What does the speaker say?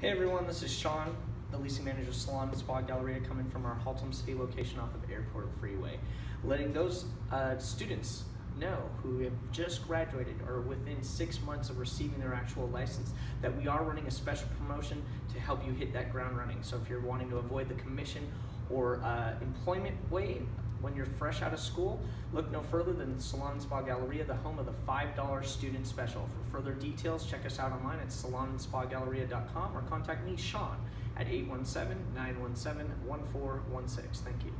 Hey everyone, this is Sean, the leasing manager of Salon and Spa Galleria, coming from our Haltom City location off of Airport Freeway, letting those uh, students know who have just graduated or within six months of receiving their actual license that we are running a special promotion to help you hit that ground running. So if you're wanting to avoid the commission or uh, employment way when you're fresh out of school, look no further than Salon Spa Galleria, the home of the $5 student special. For further details, check us out online at salonandspagaLleria.com or contact me, Sean, at 817-917-1416. Thank you.